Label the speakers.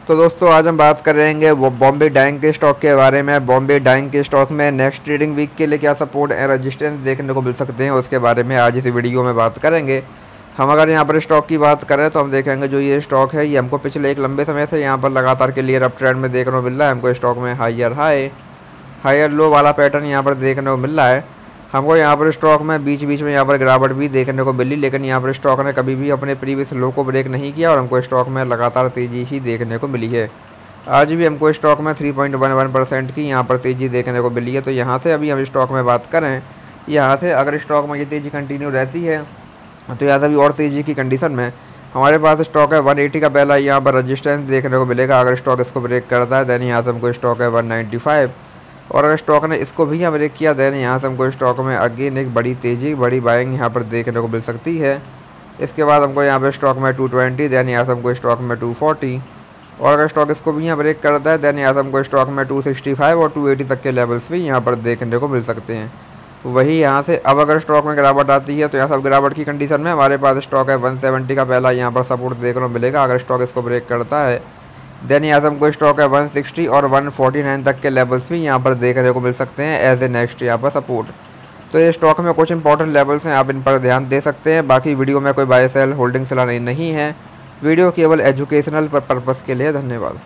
Speaker 1: तो दोस्तों, आज हम बात करेंगे वो बॉम्बे डाइंग के स्टॉक के बारे में। बॉम्बे डाइंग के स्टॉक में नेक्स्ट ट्रेडिंग वीक के लिए क्या सपोर्ट एंड रजिस्टेंस देखने को मिल सकते हैं, उसके बारे में आज इस वीडियो में बात करेंगे। हम अगर यहाँ पर स्टॉक की बात करें तो हम देखेंगे जो ये स्टॉक है, ये हमको पिछले एक लंबे समय से यहाँ पर लगातार के लिए अप ट्रेंड में देखने को मिल रहा है। हमको स्टॉक में हाइयर हाई हायर लो वाला पैटर्न यहाँ पर देखने को मिल रहा है। हमको यहाँ पर स्टॉक में बीच बीच में यहाँ पर गिरावट भी देखने को मिली, लेकिन यहाँ पर स्टॉक ने कभी भी अपने प्रीवियस लो को ब्रेक नहीं किया और हमको स्टॉक में लगातार तेज़ी ही देखने को मिली है। आज भी हमको स्टॉक में 3.11 परसेंट की यहाँ पर तेज़ी देखने को मिली है तो यहाँ से अभी हम स्टॉक में बात करें, यहाँ से अगर स्टॉक में ये तेज़ी कंटिन्यू रहती है तो यहाँ से अभी और तेज़ी की कंडीशन में हमारे पास स्टॉक है 180 का पहला यहाँ पर रजिस्टेंस देखने को मिलेगा, अगर स्टॉक इसको ब्रेक करता है दैन यहाँ से हमको स्टॉक है 195 और अगर स्टॉक ने इसको भी यहाँ ब्रेक किया, देन यहाँ से हमको स्टॉक में अगेन एक बड़ी तेज़ी, बड़ी बाइंग यहाँ पर देखने को मिल सकती है। इसके बाद हमको यहाँ पे स्टॉक में 220 देन यहाँ से हमको स्टॉक में 240 और अगर स्टॉक इसको भी यहाँ ब्रेक करता है, देन यहाँ से हमको स्टॉक में 265 और 280 तक के लेवल्स भी यहाँ पर देखने को मिल सकते हैं। वही यहाँ से अब अगर स्टॉक में गिरावट आती है तो यहाँ सब गिरावट की कंडीशन में हमारे पास स्टॉक है 170 का, पहला यहाँ पर सपोर्ट देखने को मिलेगा। अगर स्टॉक इसको ब्रेक करता है देन यहाँ से हमको स्टॉक है 160 और 149 तक के लेवल्स भी यहाँ पर देखने को मिल सकते हैं एज ए नेक्स्ट यहाँ पर सपोर्ट तो ये स्टॉक में कुछ इंपॉर्टेंट लेवल्स हैं, आप इन पर ध्यान दे सकते हैं। बाकी वीडियो में कोई बाय सेल होल्डिंग सलाह नहीं है। वीडियो केवल एजुकेशनल पर्पज़ के लिए धन्यवाद।